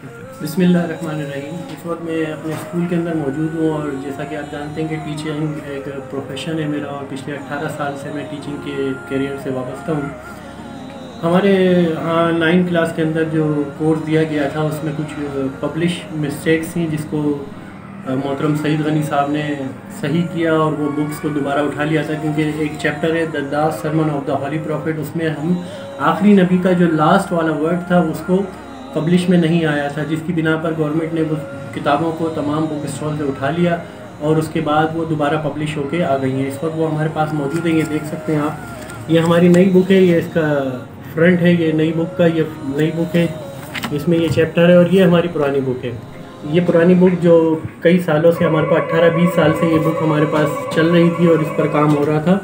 बिसमीम इस वक्त मैं अपने स्कूल के अंदर मौजूद हूँ और जैसा कि आप जानते हैं कि टीचिंग एक प्रोफेशन है मेरा और पिछले 18 साल से मैं टीचिंग के करियर से वाबस्ता हूँ। हमारे यहाँ नाइन क्लास के अंदर जो कोर्स दिया गया था, उसमें कुछ पब्लिश मिस्टेक्स थी जिसको मोहतरम सईद गनी साहब ने सही किया और वो बुक्स को दोबारा उठा लिया था क्योंकि एक चैप्टर है the sermon of the holy prophet उसमें हम आखिरी नबी का जो लास्ट वाला वर्ड था, उसको पब्लिश में नहीं आया था, जिसकी बिना पर गवर्नमेंट ने वो किताबों को, तमाम बुक स्टॉल से उठा लिया और उसके बाद वो दोबारा पब्लिश होके आ गई हैं। इस वक्त वो हमारे पास मौजूद है, ये देख सकते हैं आप। ये हमारी नई बुक है, ये इसका फ्रंट है, ये नई बुक का, ये नई बुक है, इसमें ये चैप्टर है और ये हमारी पुरानी बुक है। ये पुरानी बुक जो कई सालों से, हमारे पास अट्ठारह बीस साल से ये बुक हमारे पास चल रही थी और इस पर काम हो रहा था।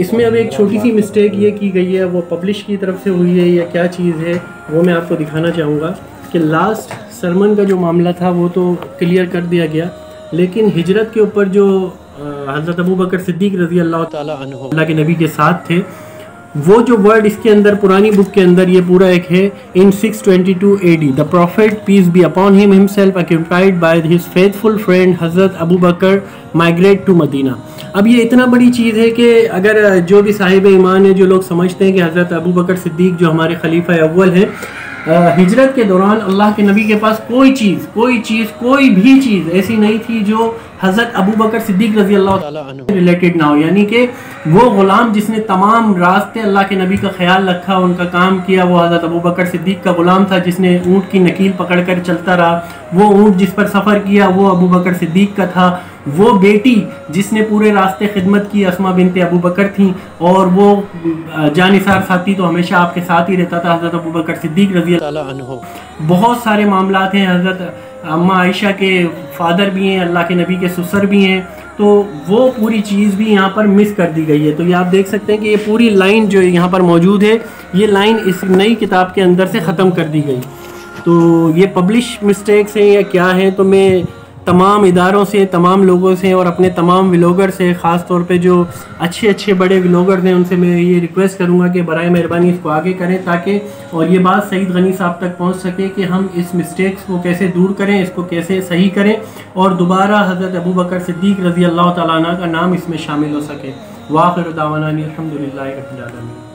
इसमें अब एक छोटी सी मिस्टेक ये की गई है, वो पब्लिश की तरफ़ से हुई है या क्या चीज़ है, वो मैं आपको दिखाना चाहूँगा कि लास्ट सरमन का जो मामला था, वो तो क्लियर कर दिया गया। लेकिन हिजरत के ऊपर जो हज़रत अबू बकर सिद्दीक रज़ी अल्लाह अल्लाह के नबी के साथ थे, वो जो वर्ड इसके अंदर, पुरानी बुक के अंदर ये पूरा एक है in 622 twenty two A D the prophet peace be upon him himself occupied by his faithful friend Hazrat Abu Bakr migrate to Medina अब ये इतना बड़ी चीज़ है कि अगर जो भी साहिब ईमान है, जो लोग समझते हैं कि हज़रत अबू बकर सिद्दीक जो हमारे खलीफा अव्वल हैं हिजरत के दौरान अल्लाह के नबी के पास कोई चीज़ कोई चीज़, कोई भी चीज़ ऐसी नहीं थी जो हज़रत अबू बकर सिद्दीक रज़ी अल्लाह रिलेटेड ना हो। यानी कि वो ग़ुलाम जिसने तमाम रास्ते अल्लाह के नबी का ख्याल रखा, उनका काम किया, वो हज़रत अबू बकर सिद्दीक का ग़ुलाम था जिसने ऊँट की नकील पकड़ कर चलता रहा। वो ऊँट जिस पर सफ़र किया, वो अबू बकर सिद्दीक का था। वो बेटी जिसने पूरे रास्ते खिदमत की, असमा बिनते अबू बकर थी, और वो जानिसार साथी तो हमेशा आपके साथ ही रहता था, हज़रत अबू बकर सिद्दीक रज़ी बहुत सारे मामला हैं, हज़रत अम्मा आयशा के फादर भी हैं, अल्लाह के नबी के ससुर भी हैं तो वो पूरी चीज़ भी यहाँ पर मिस कर दी गई है। तो ये आप देख सकते हैं कि ये पूरी लाइन जो यहाँ पर मौजूद है, ये लाइन इस नई किताब के अंदर से ख़त्म कर दी गई। तो ये पब्लिश मिस्टेक्स हैं या क्या हैं तो मैं तमाम इदारों से, तमाम लोगों से और अपने तमाम व्लॉगर से, ख़ास तौर पे जो अच्छे अच्छे बड़े व्लॉगर हैं, उनसे मैं ये रिक्वेस्ट करूँगा कि बर मेहरबानी इसको आगे करें ताकि, और ये बात सईद गनी साहब तक पहुँच सके कि हम इस मिस्टेक्स को कैसे दूर करें, इसको कैसे सही करें और दोबारा हज़रत अबू बकर रज़ी अल्लाह तला का नाम इसमें शामिल हो सके। वाखिर दावाना अलहमदिल्ला